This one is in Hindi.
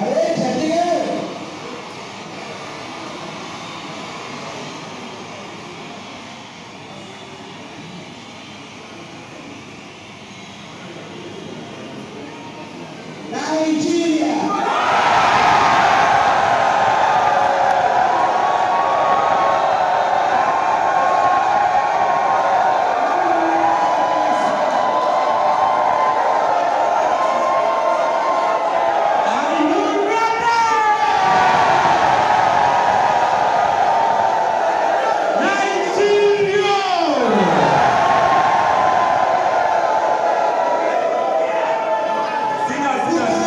अरे चंडीगढ़ नाइनटीन Thank you.